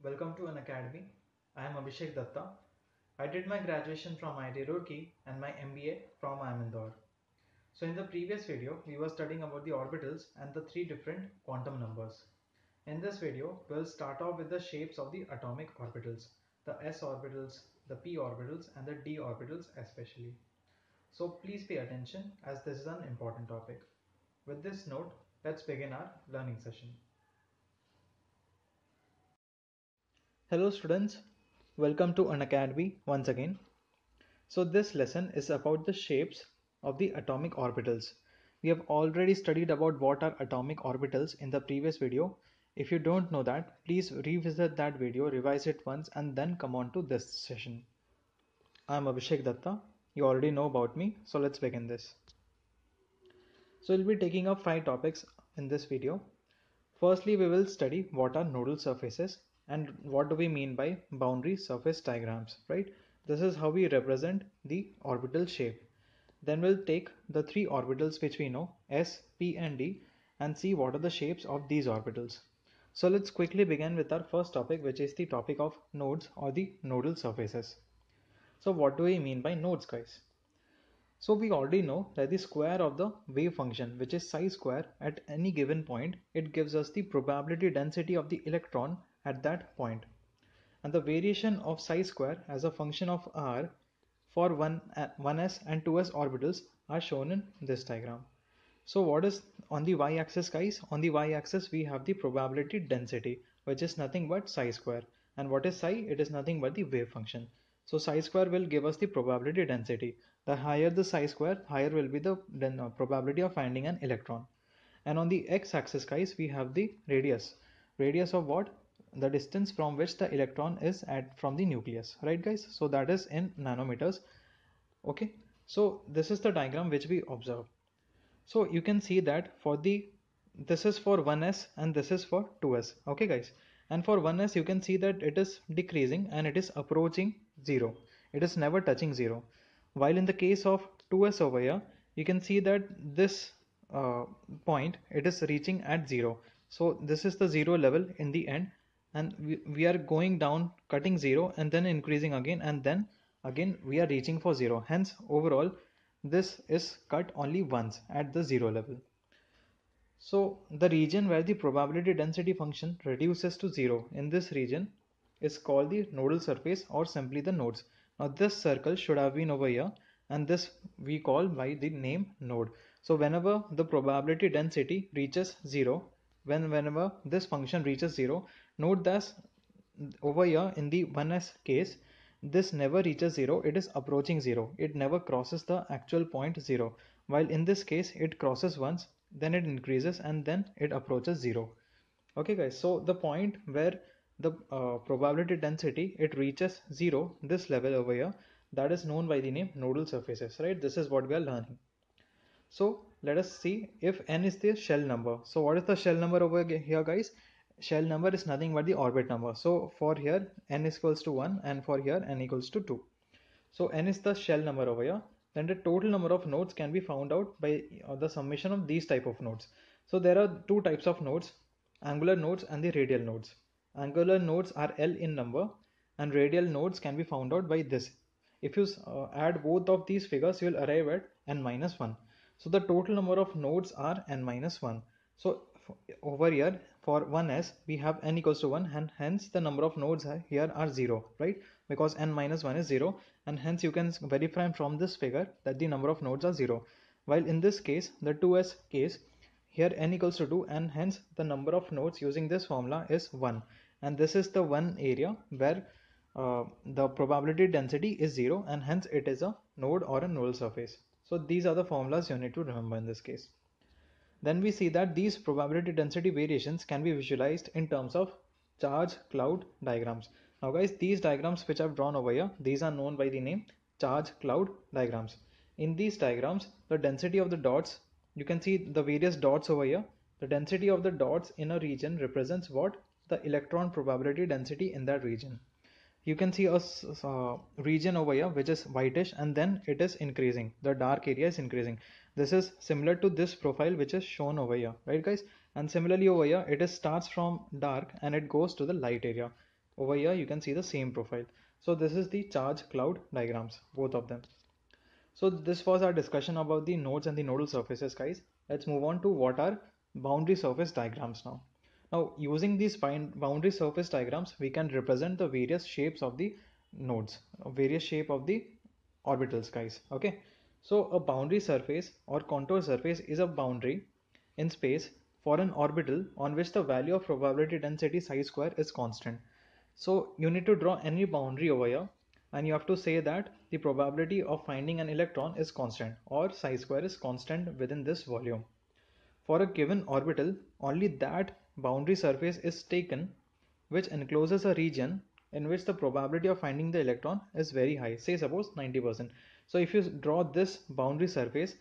Welcome to Unacademy. I am Abhishek Dutta. I did my graduation from IIT Roorkee and my MBA from IIM Indore. So in the previous video, we were studying about the orbitals and the three different quantum numbers. In this video, we'll start off with the shapes of the atomic orbitals, the s orbitals, the p orbitals and the d orbitals especially. So please pay attention as this is an important topic. With this note, let's begin our learning session. Hello students, welcome to Unacademy once again. So this lesson is about the shapes of the atomic orbitals. We have already studied about what are atomic orbitals in the previous video. If you don't know that, please revisit that video, revise it once and then come on to this session. I am Abhishek Dutta. You already know about me, so let's begin this. So we'll be taking up five topics in this video. Firstly, we will study what are nodal surfaces and what do we mean by boundary surface diagrams right? This is how we represent the orbital shape. Then we'll take the three orbitals which we know s p and d and see what are the shapes of these orbitals. So let's quickly begin with our first topic which is the topic of nodes or the nodal surfaces. So what do we mean by nodes guys? So we already know that the square of the wave function which is psi square at any given point it gives us the probability density of the electron at that point and the variation of psi square as a function of r for 1, 1s and 2s orbitals are shown in this diagram. So what is on the y-axis guys? On the y-axis we have the probability density which is nothing but psi square and what is psi? It is nothing but the wave function. So psi square will give us the probability density. The higher the psi square, higher will be the uh, probability of finding an electron. And on the x-axis guys, we have the radius. Radius of what? The distance from which the electron is at from the nucleus right guys? So that is in nanometers okay? So this is the diagram which we observe so you can see that for the this is for 1s and this is for 2s okay guys? And for 1s you can see that it is decreasing and it is approaching 0 it is never touching 0 while in the case of 2s over here you can see that this uh, point it is reaching at 0 so this is the 0 level in the end and we, we are going down cutting 0 and then increasing again and then again we are reaching for 0 hence overall this is cut only once at the 0 level. So the region where the probability density function reduces to 0 in this region is called the nodal surface or simply the nodes. Now this circle should have been over here and this we call by the name node. So whenever the probability density reaches 0 when whenever this function reaches 0 Note that over here in the 1s case, this never reaches 0, it is approaching 0. It never crosses the actual point 0. While in this case, it crosses once, then it increases and then it approaches 0. Okay guys, so the point where the uh, probability density, it reaches 0, this level over here, that is known by the name nodal surfaces, right? This is what we are learning. So let us see if n is the shell number. So what is the shell number over here guys? shell number is nothing but the orbit number. So for here n is equals to 1 and for here n equals to 2 so n is the shell number over here. Then the total number of nodes can be found out by uh, the summation of these type of nodes. So there are two types of nodes angular nodes and the radial nodes. Angular nodes are l in number and radial nodes can be found out by this. If you uh, add both of these figures you will arrive at n minus 1 so the total number of nodes are n minus 1 so over here for 1s we have n equals to 1 and hence the number of nodes here are 0 right? Because n minus 1 is 0 and hence you can verify from this figure that the number of nodes are 0 while in this case the 2s case here n equals to 2 and hence the number of nodes using this formula is 1 and this is the one area where uh, the probability density is 0 and hence it is a node or a null surface so these are the formulas you need to remember in this case then we see that these probability density variations can be visualized in terms of charge cloud diagrams. Now guys, these diagrams which I've drawn over here, these are known by the name charge cloud diagrams. In these diagrams, the density of the dots, you can see the various dots over here. The density of the dots in a region represents what? The electron probability density in that region. You can see a uh, region over here which is whitish and then it is increasing. The dark area is increasing. This is similar to this profile which is shown over here. Right guys? And similarly over here it is starts from dark and it goes to the light area. Over here you can see the same profile. So this is the charge cloud diagrams both of them. So this was our discussion about the nodes and the nodal surfaces guys. Let's move on to what are boundary surface diagrams now now using these boundary surface diagrams we can represent the various shapes of the nodes uh, various shape of the orbitals guys okay so a boundary surface or contour surface is a boundary in space for an orbital on which the value of probability density psi square is constant. So you need to draw any boundary over here and you have to say that the probability of finding an electron is constant or psi square is constant within this volume. For a given orbital, only that boundary surface is taken which encloses a region in which the probability of finding the electron is very high, say suppose 90%. So if you draw this boundary surface,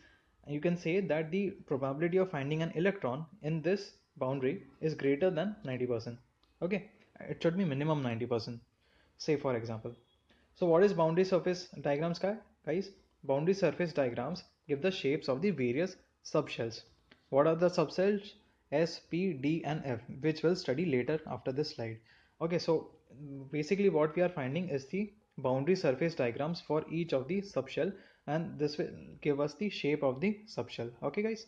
you can say that the probability of finding an electron in this boundary is greater than 90%. Okay, it should be minimum 90%, say for example. So what is boundary surface diagrams guys? Boundary surface diagrams give the shapes of the various subshells. What are the subshells? S, P, D and F which we'll study later after this slide. Okay, so basically what we are finding is the boundary surface diagrams for each of the subshell and this will give us the shape of the subshell. Okay guys?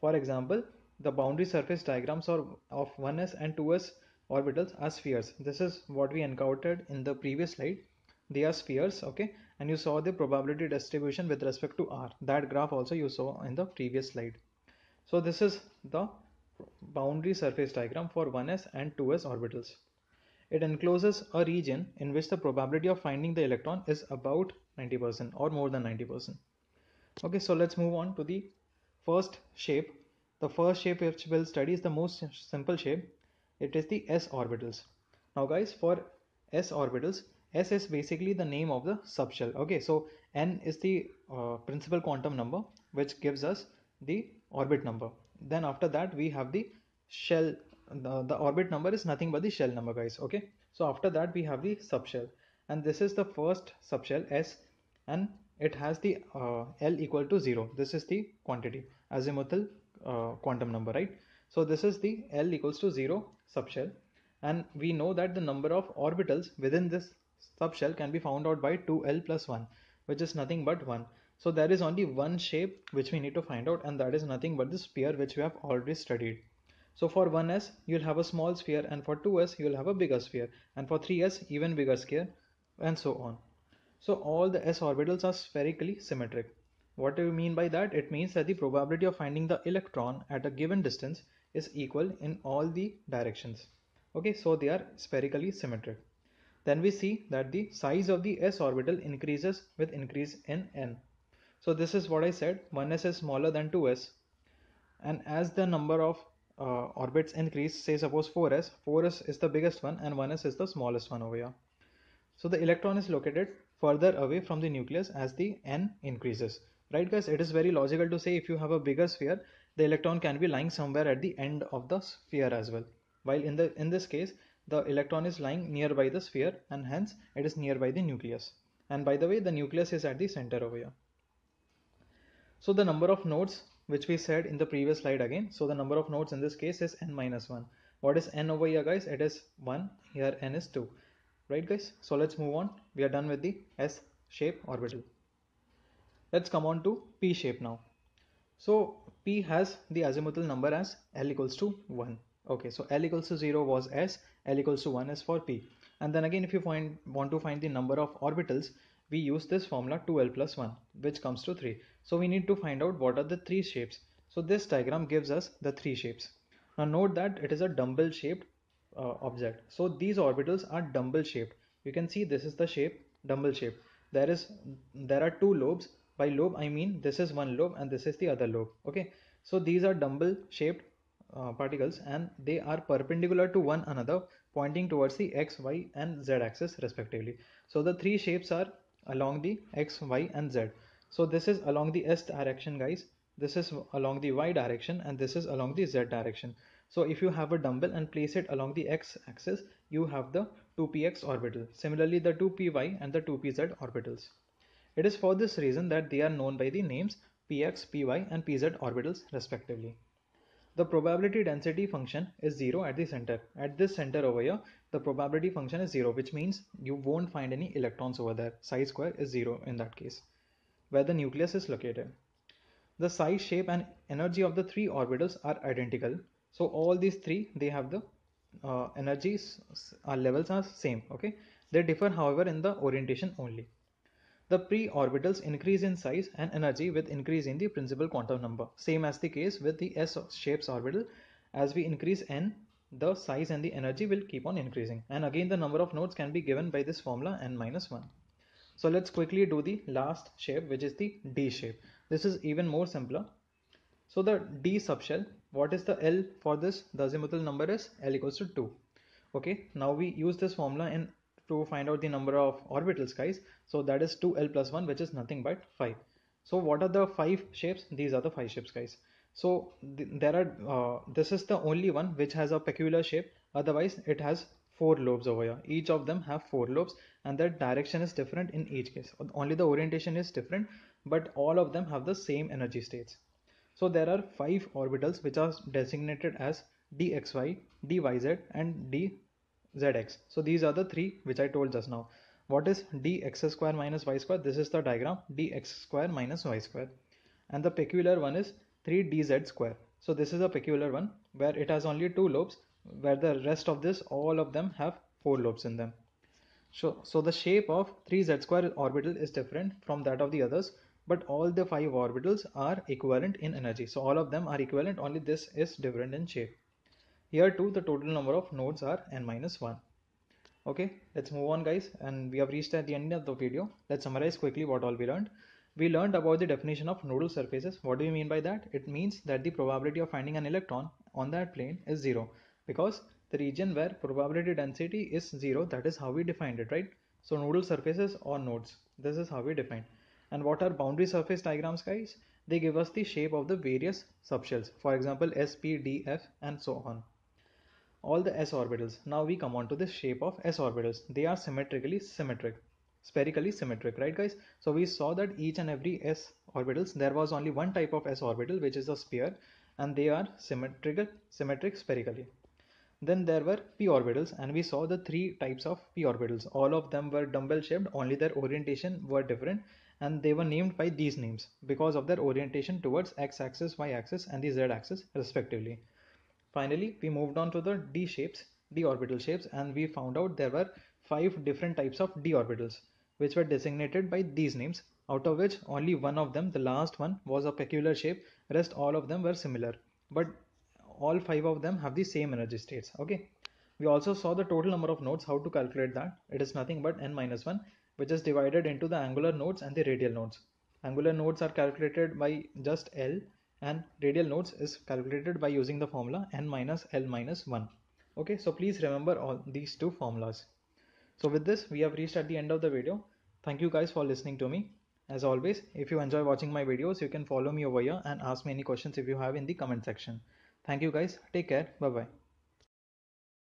For example the boundary surface diagrams are of 1s and 2s orbitals are spheres. This is what we encountered in the previous slide. They are spheres okay? And you saw the probability distribution with respect to r. That graph also you saw in the previous slide. So this is the boundary surface diagram for 1s and 2s orbitals it encloses a region in which the probability of finding the electron is about 90% or more than 90%. Okay, so let's move on to the first shape. The first shape which we'll study is the most simple shape. It is the s orbitals. Now guys, for s orbitals, s is basically the name of the subshell. Okay, so n is the uh, principal quantum number which gives us the orbit number. Then after that we have the shell. The, the orbit number is nothing but the shell number guys okay? So after that we have the subshell. And this is the first subshell s and it has the uh, l equal to 0 this is the quantity azimuthal uh, quantum number right? So this is the l equals to 0 subshell. And we know that the number of orbitals within this subshell can be found out by 2l plus 1 which is nothing but 1 so there is only one shape which we need to find out and that is nothing but the sphere which we have already studied so for 1s, you'll have a small sphere and for 2s, you'll have a bigger sphere and for 3s, even bigger sphere and so on. So all the s orbitals are spherically symmetric. What do you mean by that? It means that the probability of finding the electron at a given distance is equal in all the directions. Okay, so they are spherically symmetric. Then we see that the size of the s orbital increases with increase in n. So this is what I said, 1s is smaller than 2s. And as the number of uh, orbits increase say suppose 4s 4s is the biggest one and 1s is the smallest one over here. So the electron is located further away from the nucleus as the n increases. Right guys? It is very logical to say if you have a bigger sphere the electron can be lying somewhere at the end of the sphere as well. While in the in this case the electron is lying nearby the sphere and hence it is nearby the nucleus. And by the way the nucleus is at the center over here so the number of nodes which we said in the previous slide again. So the number of nodes in this case is n minus 1. What is n over here guys? It is 1. Here n is 2. Right guys? So let's move on. We are done with the S shape orbital. Let's come on to P shape now. So P has the azimuthal number as L equals to 1. Okay, so L equals to 0 was S, L equals to 1 is for P. And then again if you find want to find the number of orbitals, we use this formula 2L plus 1 which comes to 3. So we need to find out what are the three shapes. So this diagram gives us the three shapes. Now note that it is a dumbbell shaped uh, object. So these orbitals are dumbbell shaped. You can see this is the shape dumbbell shape. There is there are two lobes. By lobe I mean this is one lobe and this is the other lobe. Okay. So these are dumbbell shaped uh, particles and they are perpendicular to one another pointing towards the x, y and z axis respectively. So the three shapes are along the x, y and z. So this is along the s direction guys. This is along the y direction and this is along the z direction. So if you have a dumbbell and place it along the x axis, you have the 2px orbital. Similarly, the 2py and the 2pz orbitals. It is for this reason that they are known by the names px, py and pz orbitals respectively. The probability density function is 0 at the center. At this center over here, the probability function is 0, which means you won't find any electrons over there. Psi square is 0 in that case, where the nucleus is located. The size, shape and energy of the three orbitals are identical. So all these three, they have the uh, energies uh, levels are same, okay? They differ, however, in the orientation only. The p-orbitals increase in size and energy with increase in the principal quantum number. Same as the case with the S-shapes orbital. As we increase n, the size and the energy will keep on increasing. And again, the number of nodes can be given by this formula n minus 1. So let's quickly do the last shape, which is the D shape. This is even more simpler. So the D subshell, what is the L for this? The azimuthal number is L equals to 2. Okay, now we use this formula in to find out the number of orbitals guys so that is 2l plus 1 which is nothing but 5 so what are the five shapes? These are the five shapes guys. So th there are uh, this is the only one which has a peculiar shape. Otherwise it has four lobes over here. Each of them have four lobes and their direction is different in each case. Only the orientation is different but all of them have the same energy states. So there are five orbitals which are designated as dxy dyz and d zx. So these are the three which I told just now. What is dx square minus y square? This is the diagram dx square minus y square. And the peculiar one is 3dz square. So this is a peculiar one where it has only two lobes where the rest of this all of them have four lobes in them. So, so the shape of 3z square orbital is different from that of the others but all the five orbitals are equivalent in energy. So all of them are equivalent only this is different in shape. Here too the total number of nodes are n minus 1. Okay, let's move on guys and we have reached at the end of the video. Let's summarize quickly what all we learned. We learned about the definition of nodal surfaces. What do we mean by that? It means that the probability of finding an electron on that plane is 0 because the region where probability density is 0 that is how we defined it right. So nodal surfaces or nodes this is how we define. And what are boundary surface diagrams guys? They give us the shape of the various subshells for example S, P, D, F and so on all the s orbitals. Now we come on to the shape of s orbitals. They are symmetrically symmetric, spherically symmetric, right guys? So we saw that each and every s orbitals, there was only one type of s orbital, which is a sphere, and they are symmetrical, symmetric spherically. Then there were p orbitals, and we saw the three types of p orbitals. All of them were dumbbell shaped, only their orientation were different, and they were named by these names because of their orientation towards x-axis, y-axis, and the z-axis respectively. Finally, we moved on to the d shapes, d orbital shapes, and we found out there were five different types of d orbitals, which were designated by these names, out of which only one of them, the last one, was a peculiar shape, rest all of them were similar. But all five of them have the same energy states, okay? We also saw the total number of nodes, how to calculate that. It is nothing but n minus 1, which is divided into the angular nodes and the radial nodes. Angular nodes are calculated by just L and radial nodes is calculated by using the formula n minus l minus 1 okay so please remember all these two formulas. So with this we have reached at the end of the video. Thank you guys for listening to me. As always if you enjoy watching my videos you can follow me over here and ask me any questions if you have in the comment section. Thank you guys. Take care. Bye bye